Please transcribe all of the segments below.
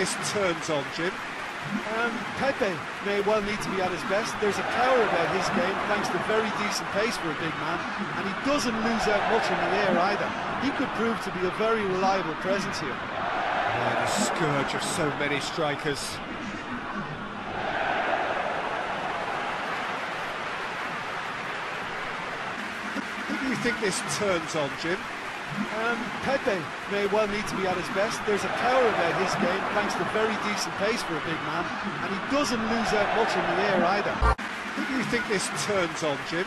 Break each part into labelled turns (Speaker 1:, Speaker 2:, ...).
Speaker 1: this turns on, Jim?
Speaker 2: Um, Pepe may well need to be at his best. There's a power about his game thanks to very decent pace for a big man, and he doesn't lose out much in the air either. He could prove to be a very reliable presence here.
Speaker 1: Yeah, the scourge of so many strikers. Who do you think this turns on, Jim?
Speaker 2: Um, Pepe may well need to be at his best. There's a power about his game thanks to very decent pace for a big man, and he doesn't lose out much in the air either.
Speaker 1: Who do you think this turns on, Jim?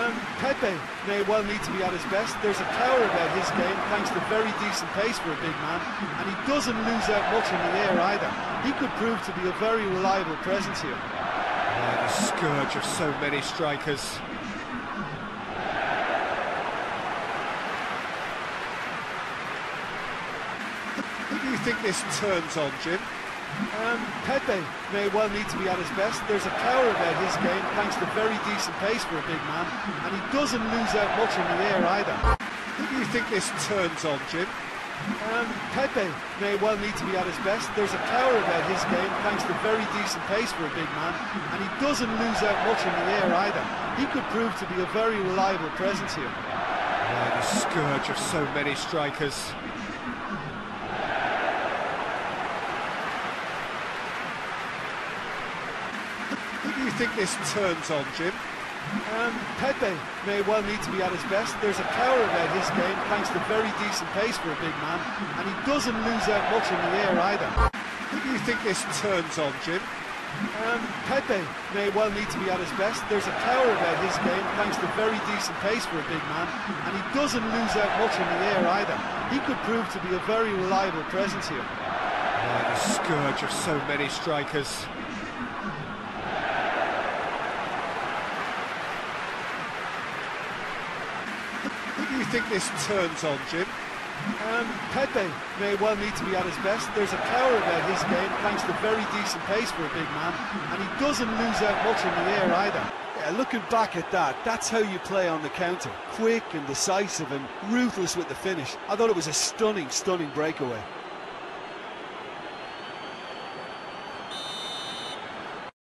Speaker 2: Um, Pepe may well need to be at his best. There's a power about his game thanks to very decent pace for a big man, and he doesn't lose out much in the air either. He could prove to be a very reliable presence here.
Speaker 1: Yeah, the scourge of so many strikers. Who do you think this turns on, Jim?
Speaker 2: Um, Pepe may well need to be at his best. There's a power about his game thanks to very decent pace for a big man, and he doesn't lose out much in the air either.
Speaker 1: Who do you think this turns on, Jim?
Speaker 2: Um, Pepe may well need to be at his best. There's a power about his game thanks to very decent pace for a big man, and he doesn't lose out much in the air either. He could prove to be a very reliable presence here.
Speaker 1: Yeah, the scourge of so many strikers. Who do you think this turns on, Jim?
Speaker 2: Um, Pepe may well need to be at his best. There's a power about his game thanks to very decent pace for a big man, and he doesn't lose out much in the air either.
Speaker 1: Who do you think this turns on, Jim?
Speaker 2: Um, Pepe may well need to be at his best. There's a power about his game thanks to very decent pace for a big man, and he doesn't lose out much in the air either. He could prove to be a very reliable presence here.
Speaker 1: Yeah, the scourge of so many strikers. Do you think this turns on, Jim?
Speaker 2: Um, Pepe may well need to be at his best. There's a power about his game thanks to very decent pace for a big man, and he doesn't lose out much in the air either. Yeah, looking back at that, that's how you play on the counter. Quick and decisive and ruthless with the finish. I thought it was a stunning, stunning breakaway.